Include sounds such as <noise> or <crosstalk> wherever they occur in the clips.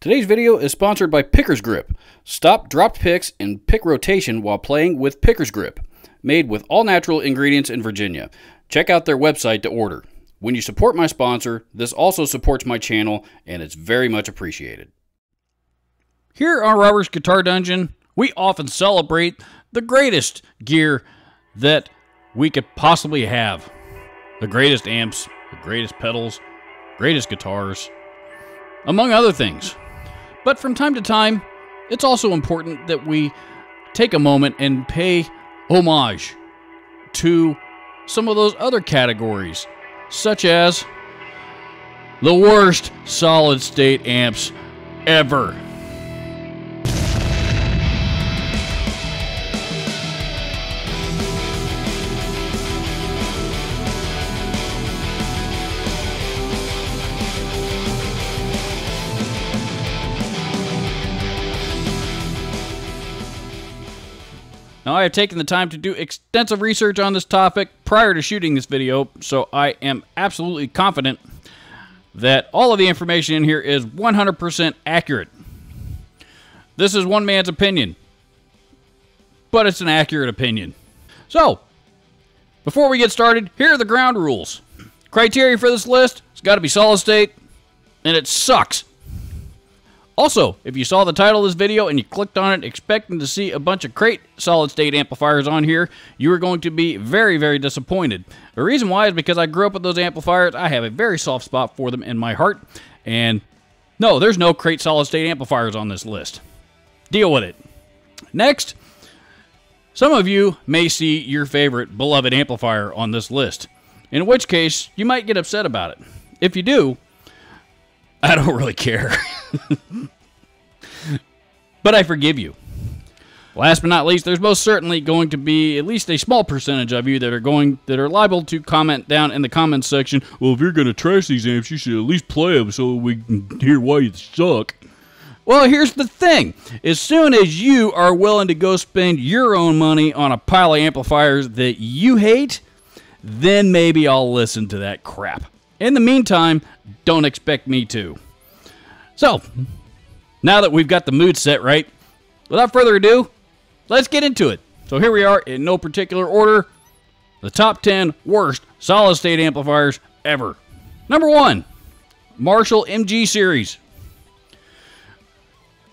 Today's video is sponsored by Picker's Grip. Stop dropped picks and pick rotation while playing with Picker's Grip. Made with all natural ingredients in Virginia. Check out their website to order. When you support my sponsor, this also supports my channel and it's very much appreciated. Here on Robert's Guitar Dungeon, we often celebrate the greatest gear that we could possibly have. The greatest amps, the greatest pedals, greatest guitars, among other things. But from time to time, it's also important that we take a moment and pay homage to some of those other categories, such as the worst solid state amps ever. Now, I have taken the time to do extensive research on this topic prior to shooting this video, so I am absolutely confident that all of the information in here is 100% accurate. This is one man's opinion, but it's an accurate opinion. So, before we get started, here are the ground rules. Criteria for this list, it's got to be solid state, and it sucks. Also, if you saw the title of this video and you clicked on it expecting to see a bunch of crate solid state amplifiers on here, you are going to be very, very disappointed. The reason why is because I grew up with those amplifiers. I have a very soft spot for them in my heart. And no, there's no crate solid state amplifiers on this list. Deal with it. Next, some of you may see your favorite beloved amplifier on this list, in which case you might get upset about it. If you do, <laughs> I don't really care. but I forgive you. Last but not least, there's most certainly going to be at least a small percentage of you that are going that are liable to comment down in the comments section. Well, if you're going to trash these amps, you should at least play them so we can hear why you suck. Well, here's the thing. As soon as you are willing to go spend your own money on a pile of amplifiers that you hate, then maybe I'll listen to that crap. In the meantime, don't expect me to. So, now that we've got the mood set right, without further ado, let's get into it. So here we are in no particular order. The top 10 worst solid state amplifiers ever. Number 1, Marshall MG series.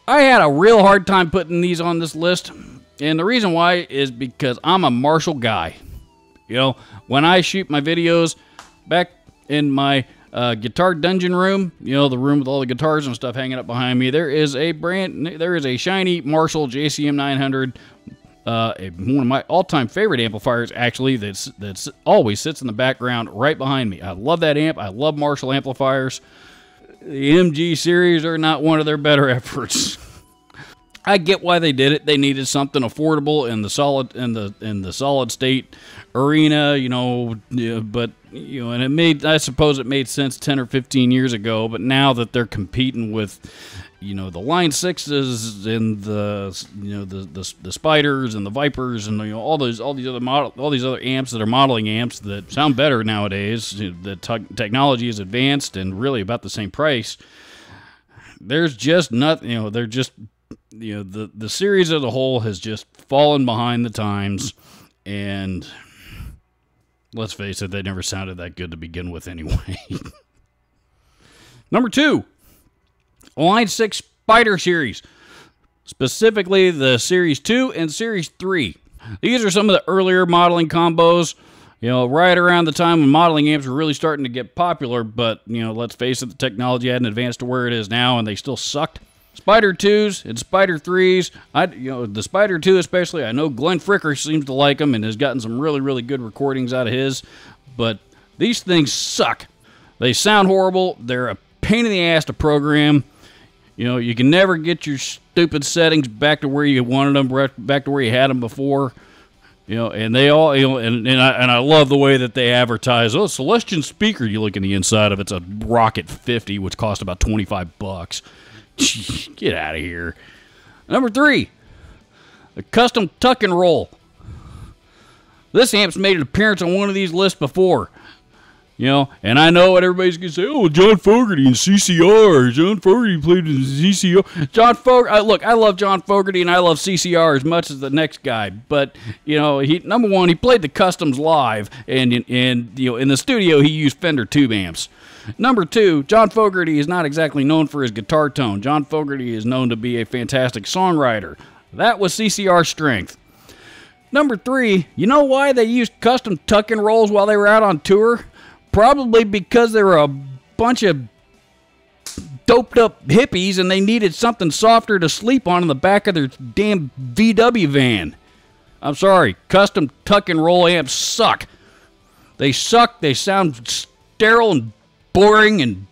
I had a real hard time putting these on this list, and the reason why is because I'm a Marshall guy. You know, when I shoot my videos back in my uh, guitar dungeon room, you know, the room with all the guitars and stuff hanging up behind me, there is a brand, there is a shiny Marshall JCM 900, uh, one of my all-time favorite amplifiers, actually, that's that's always sits in the background right behind me. I love that amp. I love Marshall amplifiers. The MG series are not one of their better <laughs> efforts. I get why they did it. They needed something affordable in the solid in the in the solid state arena, you know. But you know, and it made I suppose it made sense ten or fifteen years ago. But now that they're competing with, you know, the Line Sixes and the you know the the, the Spiders and the Vypyrs and you know all those all these other model all these other amps that are modeling amps that sound better nowadays. The technology is advanced and really about the same price. There's just nothing, you know. They're just you know the the series as a whole has just fallen behind the times. And let's face it they never sounded that good to begin with anyway. <laughs> Number two line 6 Spider series specifically the series 2 and series 3 these are some of the earlier modeling combos you know, right around the time when modeling amps were really starting to get popular, but, you know, let's face it, the technology hadn't advanced to where it is now, and they still sucked. Spider 2s and Spider 3s. I you know the Spider 2 especially. I know Glenn Fricker seems to like them and has gotten some really really good recordings out of his, but these things suck. They sound horrible. They're a pain in the ass to program. You know, you can never get your stupid settings back to where you wanted them, back to where you had them before. You know, and they all, you know, and, and I and I love the way that they advertise. Oh, Celestion speaker. You look in the inside of it, it's a Rocket 50, which cost about 25 bucks. Get out of here. Number three, the Kustom tuck and roll. This amp's made an appearance on one of these lists before. You know, and I know what everybody's gonna say. Oh, John Fogerty and CCR. John Fogerty played in CCR. John Fogerty. Look, I love John Fogerty and I love CCR as much as the next guy. But you know, he number one, he played the Kustoms live, and and you know, in the studio he used Fender tube amps. Number two, John Fogerty is not exactly known for his guitar tone. John Fogerty is known to be a fantastic songwriter. That was CCR strength. Number three, you know why they used Kustom tuck and rolls while they were out on tour? Probably because they were a bunch of doped up hippies and they needed something softer to sleep on in the back of their damn VW van. I'm sorry, Kustom tuck and roll amps suck. They suck, they sound sterile and boring, and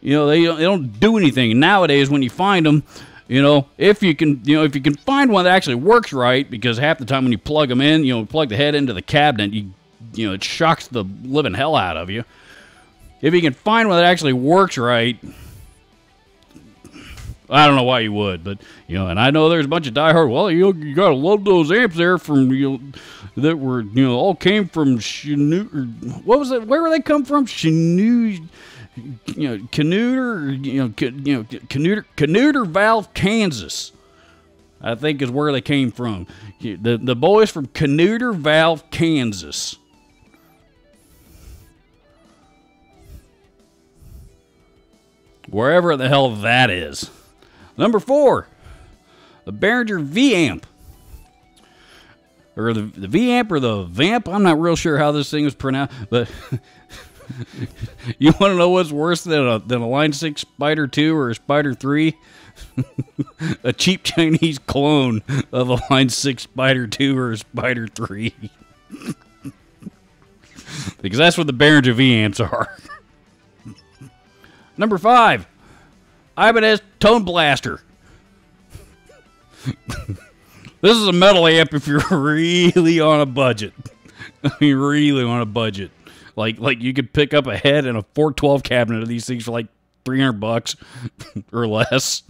you know, they, they don't do anything. Nowadays, when you find them, you know, if you can, you know, if you can find one that actually works right, because half the time when you plug them in, you know, plug the head into the cabinet, you you know, it shocks the living hell out of you. If you can find one that actually works right, I don't know why you would, but you know, and I know there's a bunch of diehard. Well, you you gotta love those amps there from you know, that were you know all came from Chanute. What was it? Where were they come from? Chanute, you know, Canuter, you know, you know, Canuter Valve, Kansas. I think is where they came from. The the boys from Canuter Valve, Kansas. wherever the hell that is. Number four, the Behringer V amp. Or the, the V amp or the Vamp. I'm not real sure how this thing is pronounced, but <laughs> you want to know what's worse than a, than a Line 6 Spider 2 or a Spider 3? <laughs> a cheap Chinese clone of a Line 6 Spider 2 or a Spider 3. <laughs> because that's what the Behringer V amps are. Number five, Ibanez Tone Blaster. <laughs> this is a metal amp if you're <laughs> really on a budget. <laughs> I mean, really on a budget. Like, like you could pick up a head and a 412 cabinet of these things for like 300 bucks or less.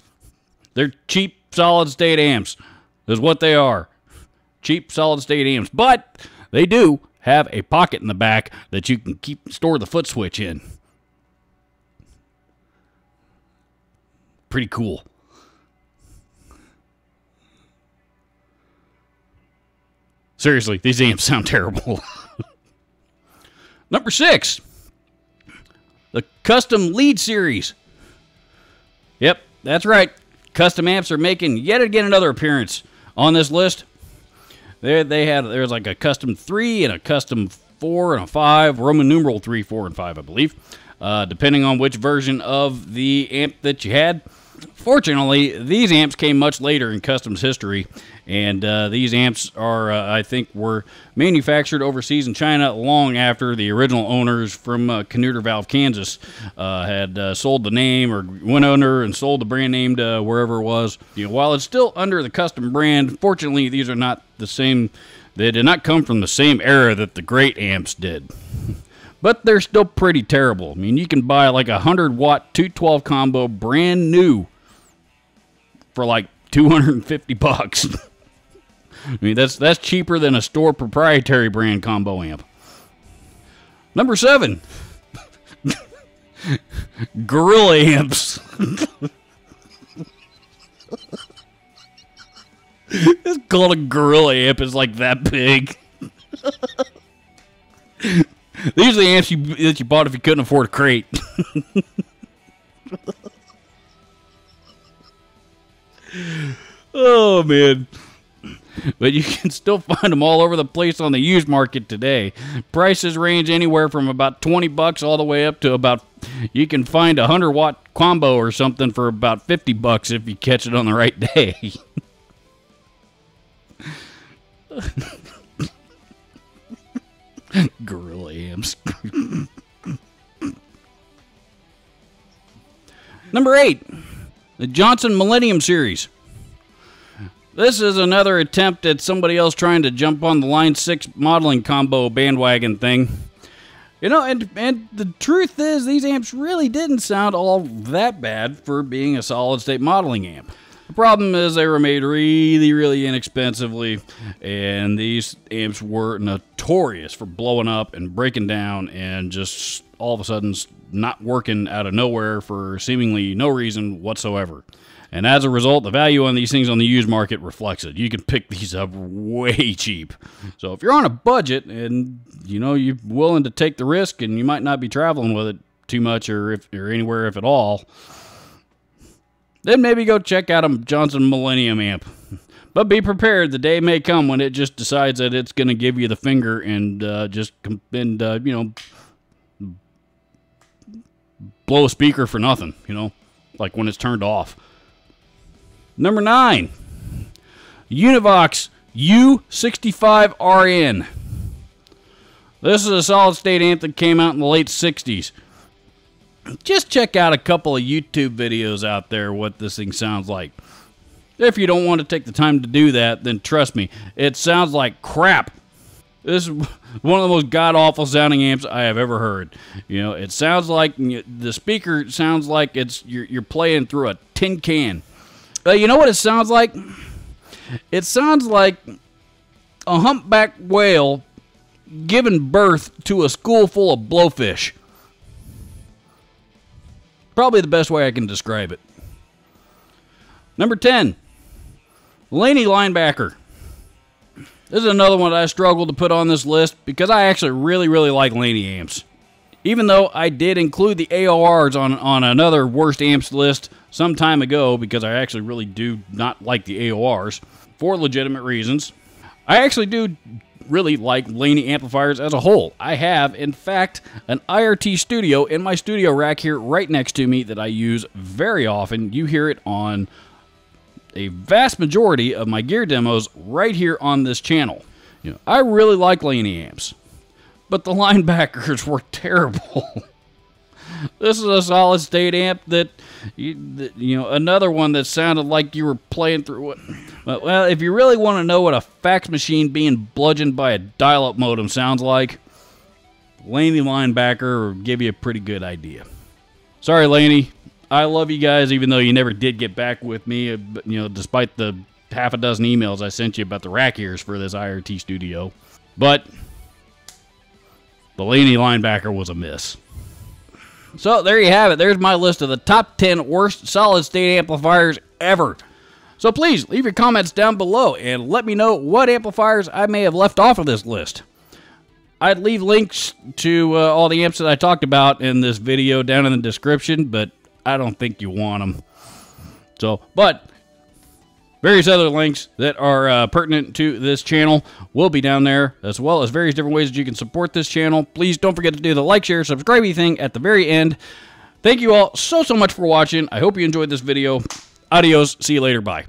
They're cheap solid state amps, is what they are. Cheap solid state amps. But they do have a pocket in the back that you can keep store the foot switch in. Pretty cool. Seriously, these amps sound terrible. <laughs> Number six, the Kustom lead series. Yep, that's right. Kustom amps are making yet again another appearance on this list. They they had there's like a Kustom three and a Kustom four and a five, Roman numeral three, four, and five, I believe, uh, depending on which version of the amp that you had. Fortunately, these amps came much later in Kustom's history, and uh, these amps are, uh, I think, were manufactured overseas in China long after the original owners from uh, Canuter Valve, Kansas, uh, had uh, sold the name or went under and sold the brand name to wherever it was. You know, while it's still under the Kustom brand, fortunately, these are not the same. They did not come from the same era that the great amps did but they're still pretty terrible. I mean, you can buy like a 100 watt 212 combo brand new for like 250 bucks. <laughs> I mean, that's that's cheaper than a store proprietary brand combo amp. Number 7. <laughs> Gorilla amps. it's called a gorilla amp. It's like that big. <laughs> These are the amps you, that you bought if you couldn't afford a crate. <laughs> oh man. But you can still find them all over the place on the used market today. Prices range anywhere from about 20 bucks all the way up to about you can find a 100 watt combo or something for about 50 bucks if you catch it on the right <laughs> day. Number eight, the Johnson Millennium Series. This is another attempt at somebody else trying to jump on the Line 6 modeling combo bandwagon thing. You know, and, and the truth is, these amps really didn't sound all that bad for being a solid state modeling amp. The problem is they were made really, really inexpensively, and these amps were notorious for blowing up and breaking down and just all of a sudden not working out of nowhere for seemingly no reason whatsoever. And as a result, the value on these things on the used market reflects it. You can pick these up way cheap. So if you're on a budget and you know you're willing to take the risk and you might not be traveling with it too much or if or anywhere if at all, then maybe go check out a Johnson Millennium amp. But be prepared; the day may come when it just decides that it's going to give you the finger and uh, just and uh, you know blow a speaker for nothing. You know, like when it's turned off. Number nine, Univox U65RN. This is a solid state amp that came out in the late 60s. Just check out a couple of YouTube videos out there what this thing sounds like. If you don't want to take the time to do that, then trust me, it sounds like crap. This is <laughs> one of the most god awful sounding amps I have ever heard. You know, it sounds like the speaker sounds like it's you're, you're playing through a tin can. You know what it sounds like? It sounds like a humpback whale giving birth to a school full of blowfish. Probably the best way I can describe it. Number 10, Laney Linebacker. This is another one I struggled to put on this list because I actually really, really like Laney amps. Even though I did include the AORs on, on another worst amps list some time ago because I actually really do not like the AORs for legitimate reasons. I actually do really like Laney amplifiers as a whole. I have, in fact, an IRT studio in my studio rack here right next to me that I use very often. You hear it on a vast majority of my gear demos right here on this channel. You know, I really like Laney amps but the <laughs> linebackers were terrible. <laughs> this is a solid state amp that you, that, you know another one that sounded like you were playing through what well if you really want to know what a fax machine being bludgeoned by a dial-up modem sounds like laney linebacker will give you a pretty good idea sorry laney i love you guys even though you never did get back with me uh, you know despite the half a dozen emails i sent you about the rack ears for this irt studio but the Laney linebacker was a miss. So there you have it. There's my list of the top 10 worst solid state amplifiers ever. So please leave your comments down below and let me know what amplifiers I may have left off of this list. I'd leave links to uh, all the amps that I talked about in this video down in the description, but I don't think you want them. So, but Various other links that are uh, pertinent to this channel will be down there, as well as various different ways that you can support this channel. Please don't forget to do the like, share, subscribe thing at the very end. Thank you all so, so much for watching. I hope you enjoyed this video. Adios. See you later. Bye.